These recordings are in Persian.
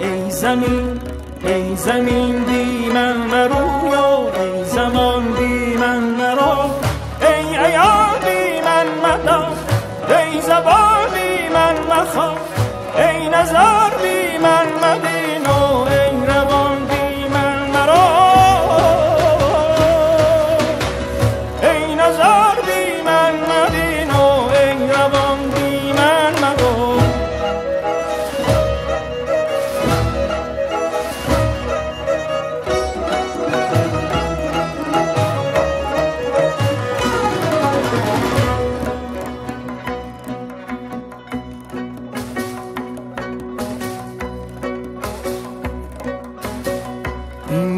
ای زمین ای زمین بی من مروی و ای زمان بی من مرو. ای بی من مدا ای زبان من مخواه ای نظر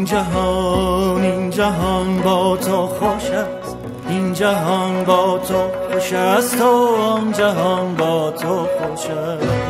جهان این جهان با تو خوش است. این جهان با تو خوش است. و آن جهان با تو خوش است.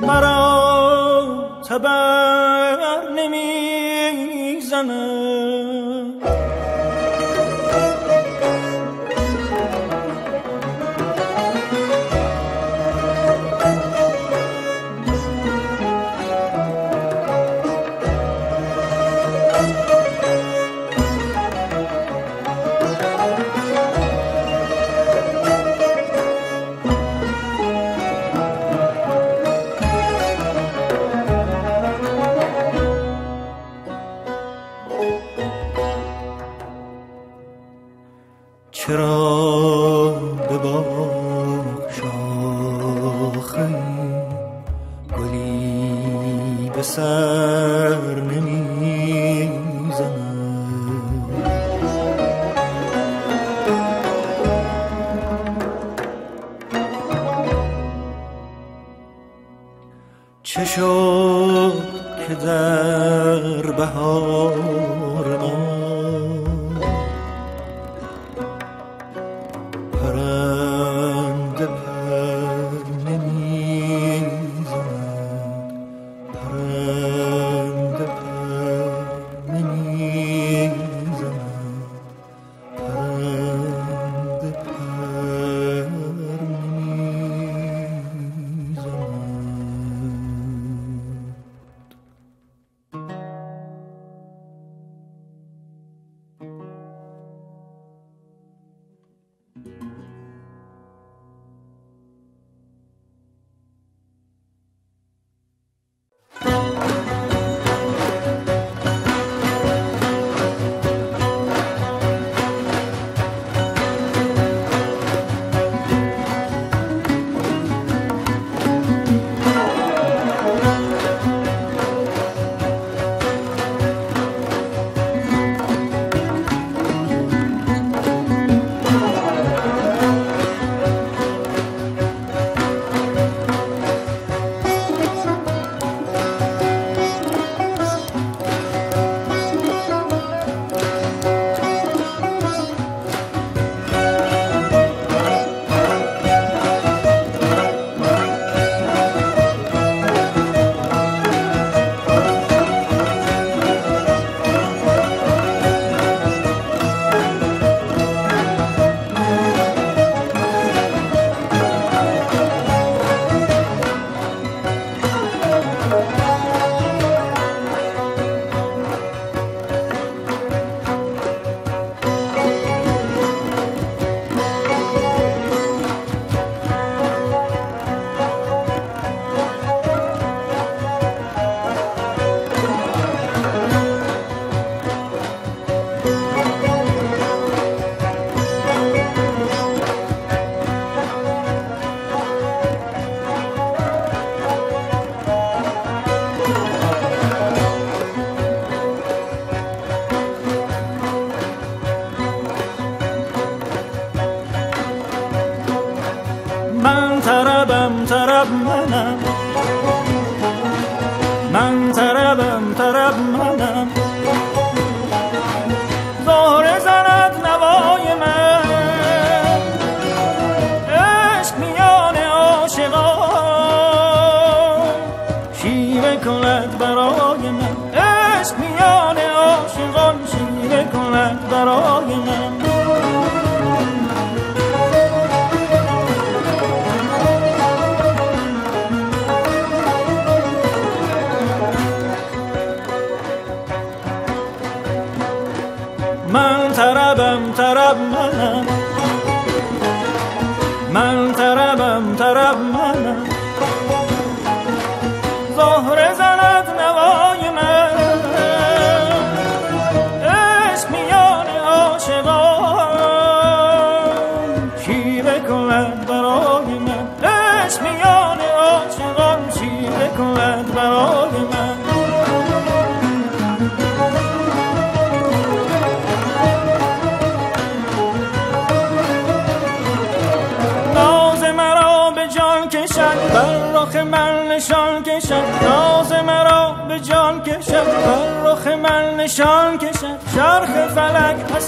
زهره زند نوای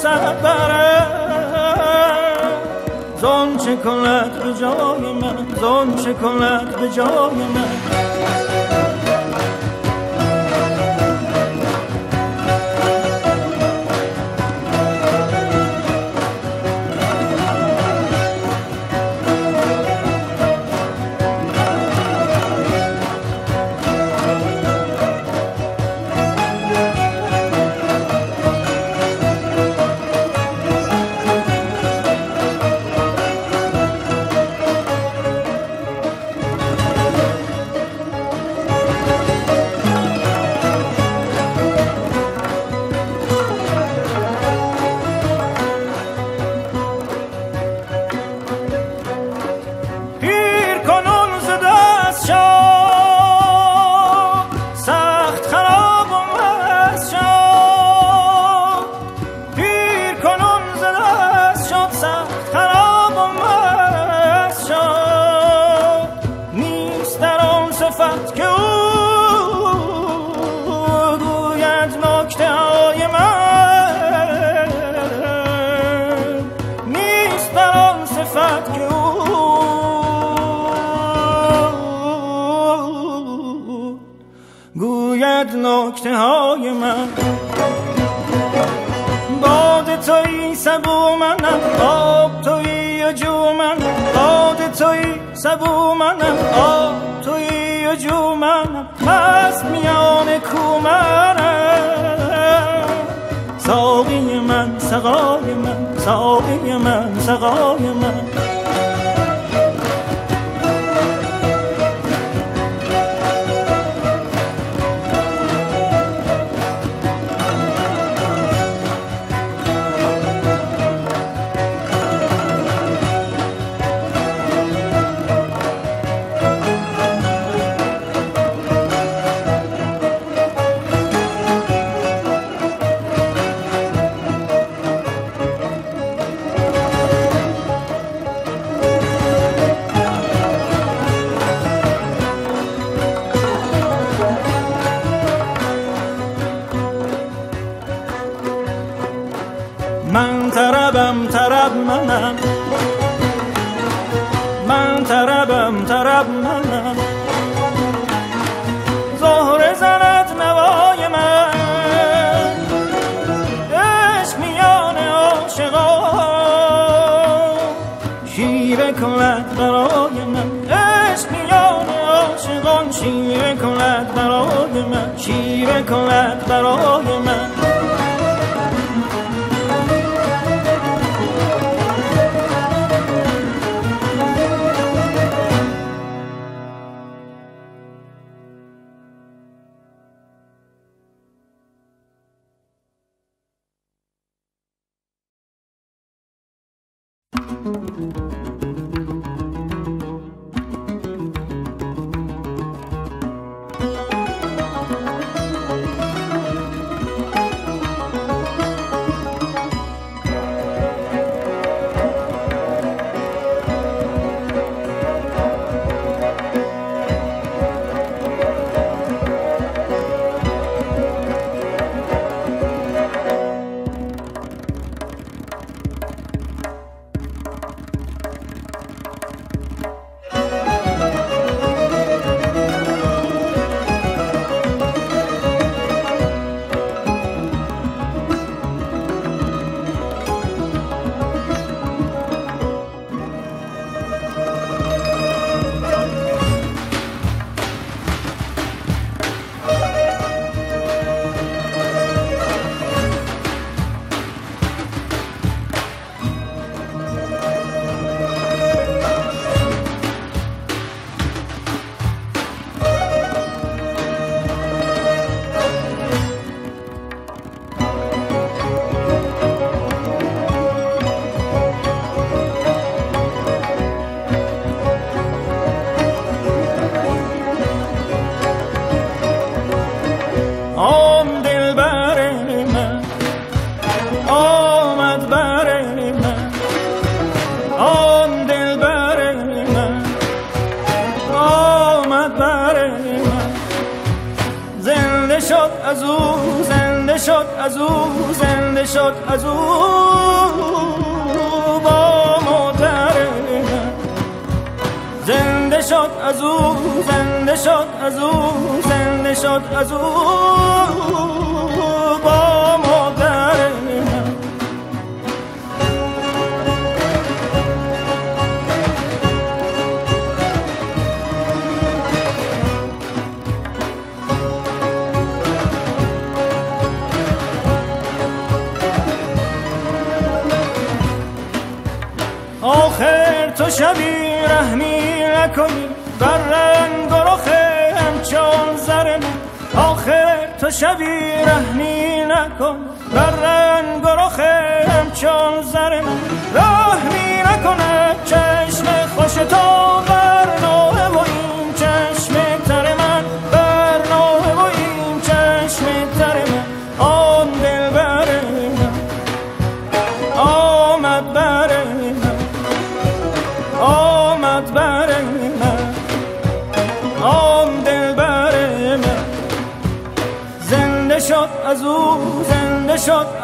لذت برم چه کند به جای من؟ زان چه کند به جای من؟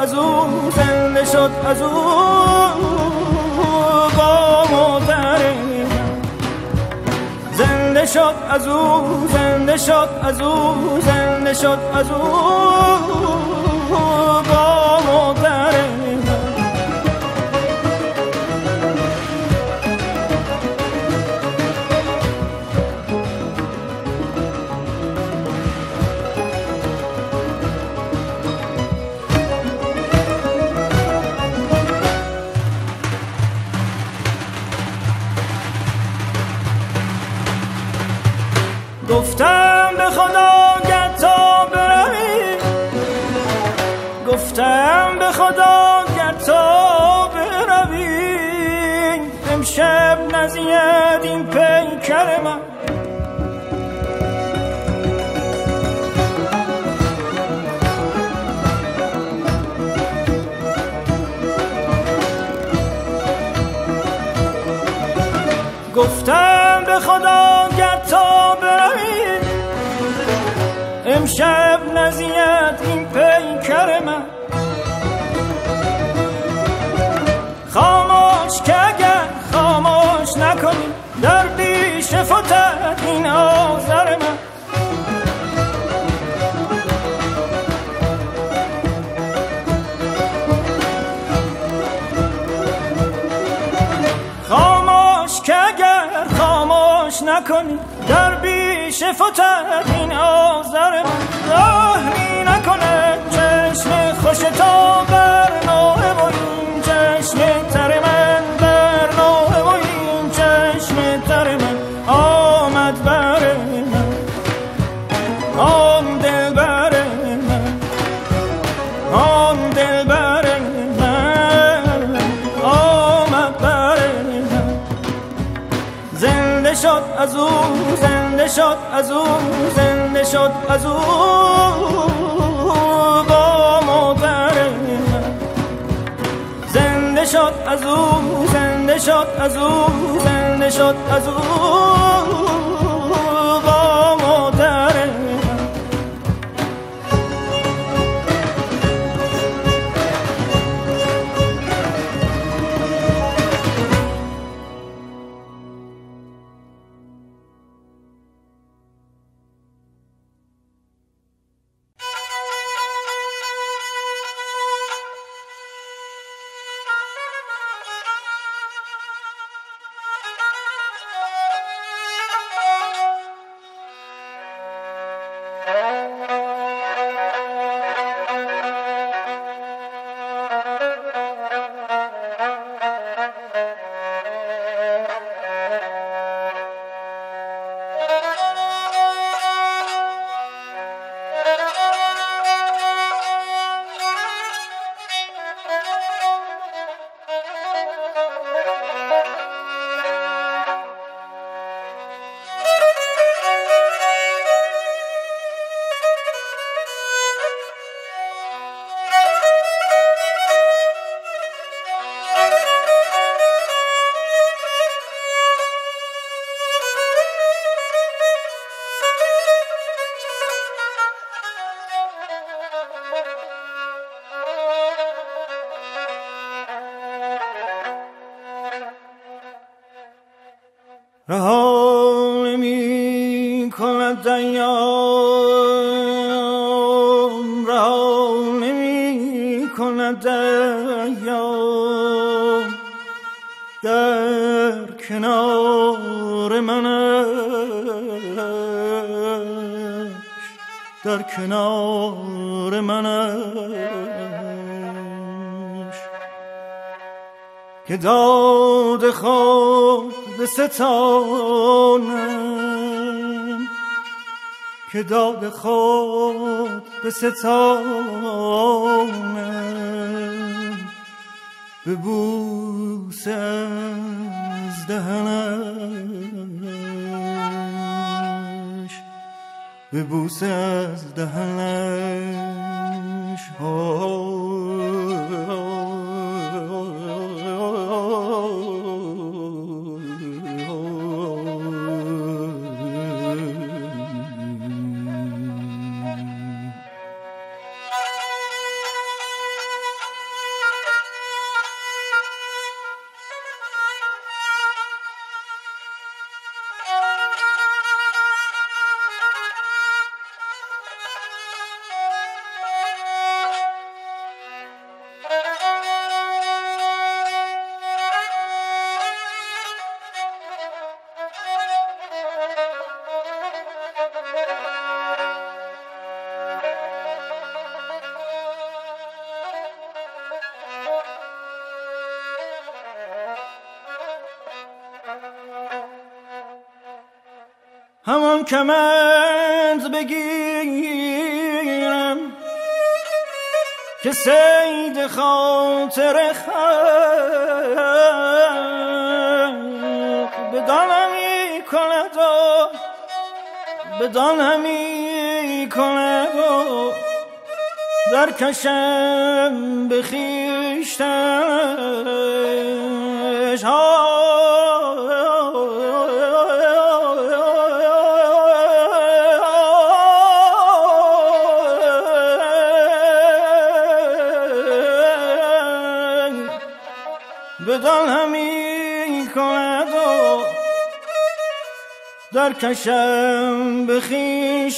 از او زنده شد از او. قام مادر زنده شد از او زنده شد از او زنده شد از او. وضعیت این پیکر من. گفتم به خدا تو این آذر من. خاموش که اگر خاموش نکنی در بیش فتد این آذر من. راه می نکنه چشم خوش تو بر از او زنده شد از او با مادر زنده شد از او زنده شد از او زنده شد از او که داد خود به ستانم به بوس از دهنش به بوس از دهنش همان کمند بگیرم که سید خاطر خلق بدان همی کند و بدان همی کند و در کشم به خیشتنش. در کشم به غلام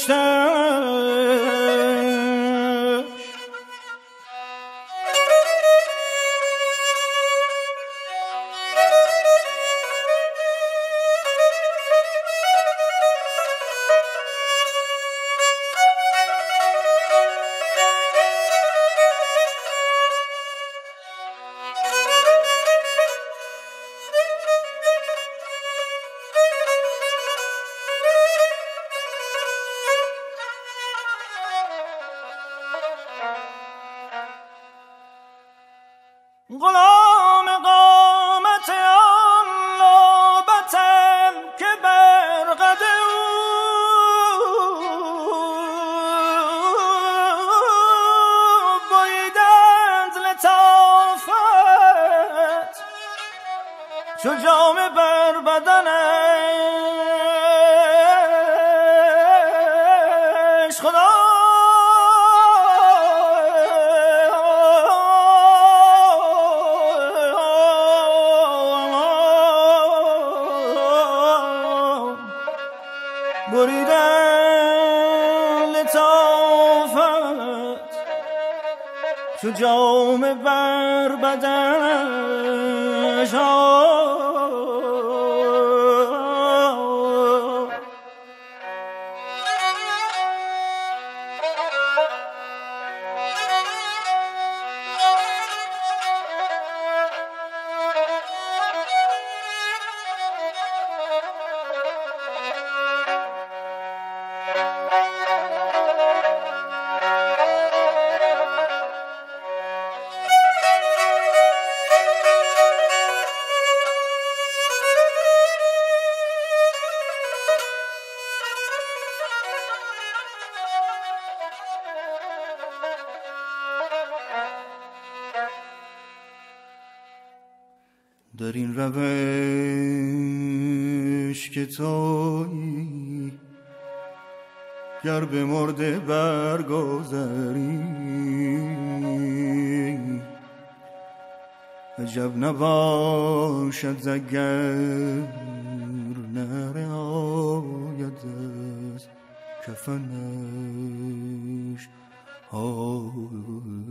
روش که تویی گر به مرده برگذری. عجب نباشد اگر نرآید از کفنش. دست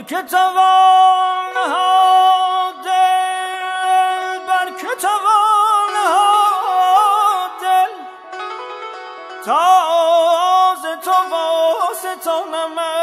بر که توان دل بر که توان دل تاز تو واسطانمش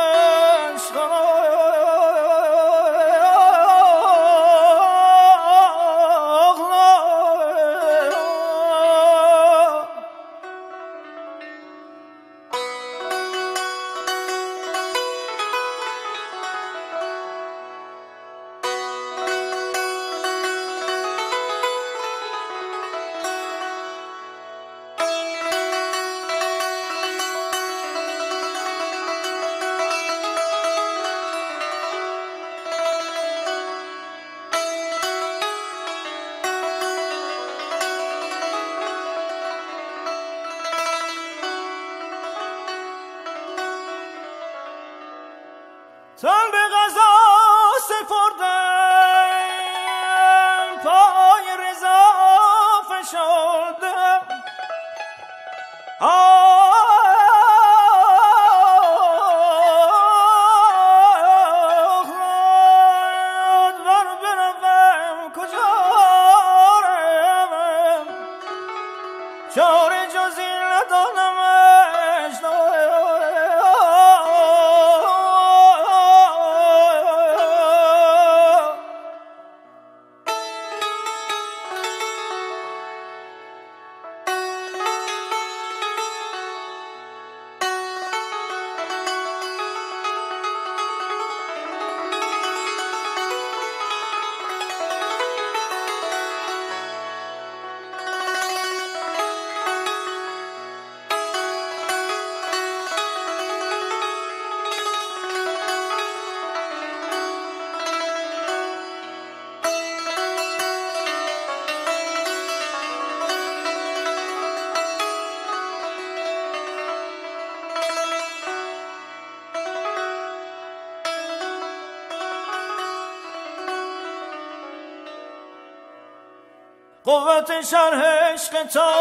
قوت شرح عشق تو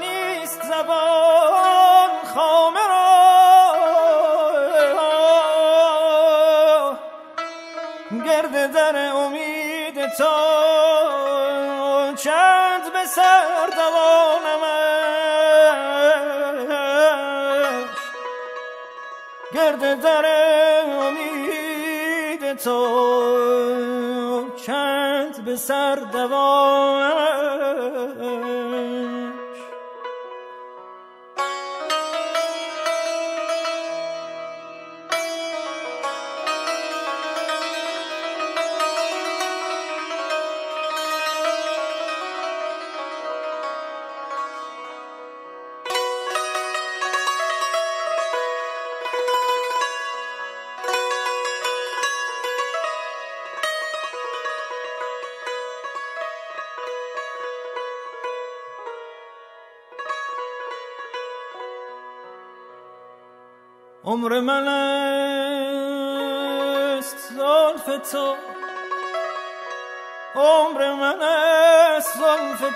نیست زبان خامه را. گرد در امید تو چند به سر دوانمش گرد در سر دوانمش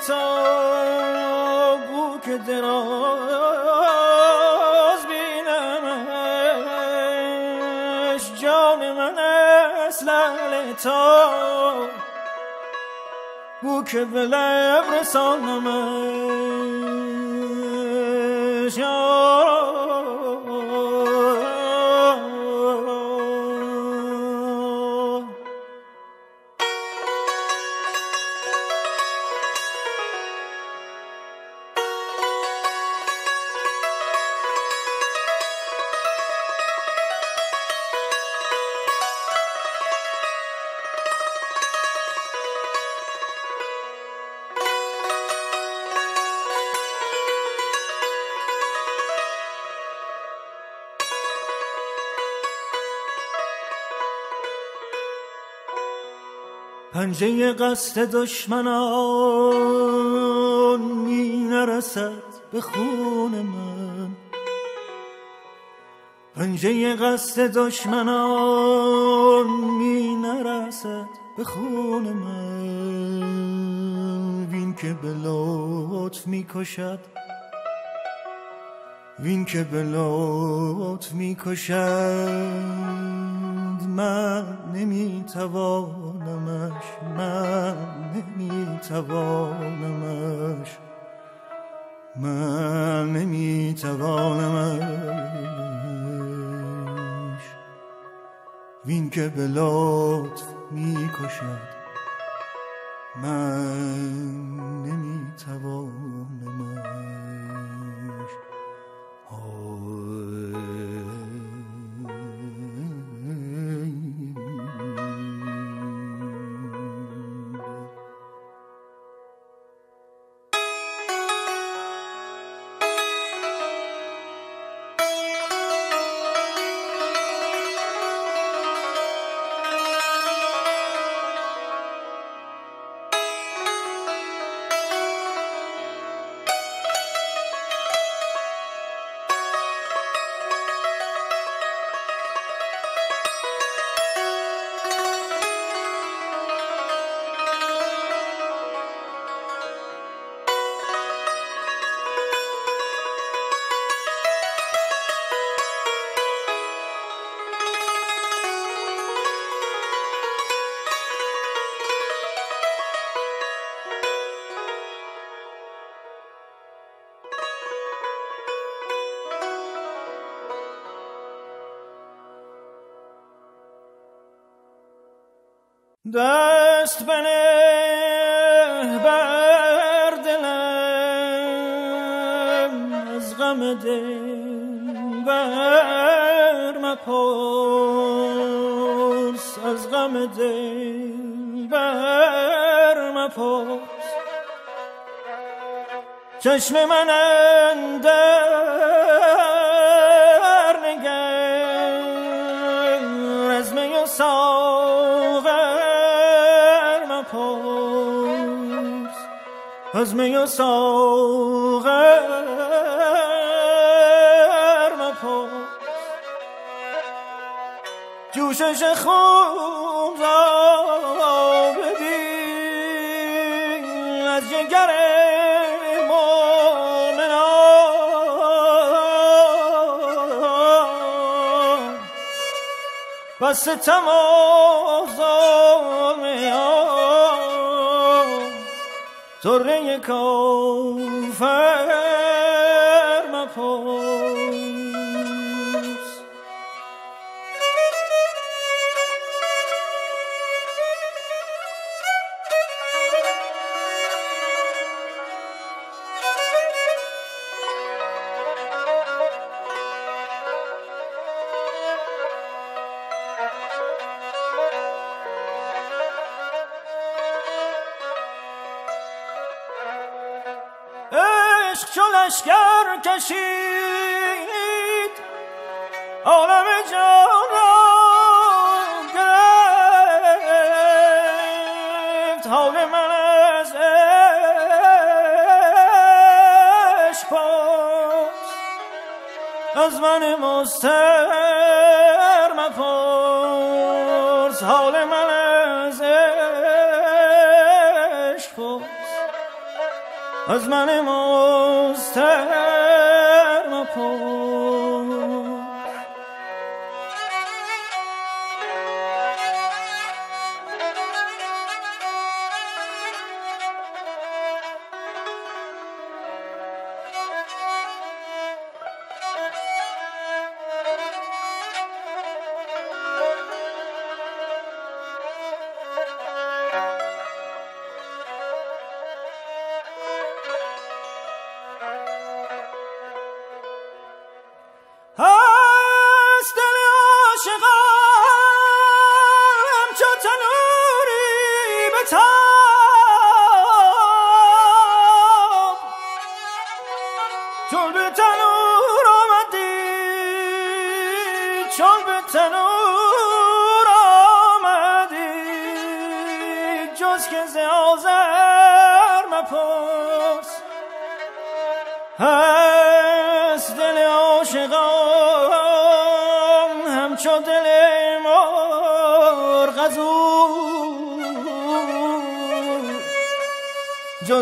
تا بو که دراز بینمش. جان من است لعل تا بو که به لب رسانمش قصد دشمنان می نرسد به خون من. پنجه قصد دشمنان می نرسد به خون من. وین که به لطف می کشد وین که به لطف می کشد من نمیتوانمش من نمیتوانمش. من نمیتوانمش. وین که به لطف می‌کشد من نمیتوانمش. چشم من اندر نگر از می و از می و ساغر مپرس. جوشش خون را ببین. از جگر و ستم و طره کافر من مستر مپرس حال من از عشق پس از من مستر مپرس.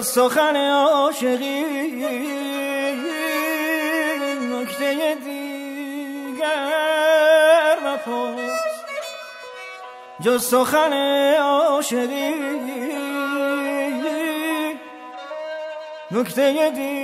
سخن عاشقی نکته دیگر مپرس. جز سخن عاشقی نکته دیگر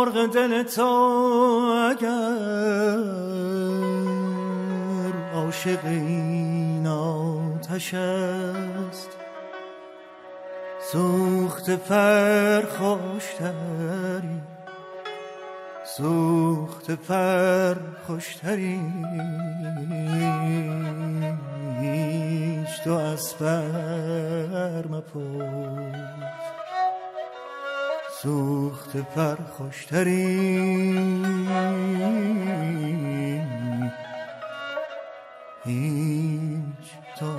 مرغ دل تو اگر عاشق این آتش است. سوخت پر خوشتری سوخت پر خوشتری هیچ تو از پر سوخت پر خوشترین هیچ تو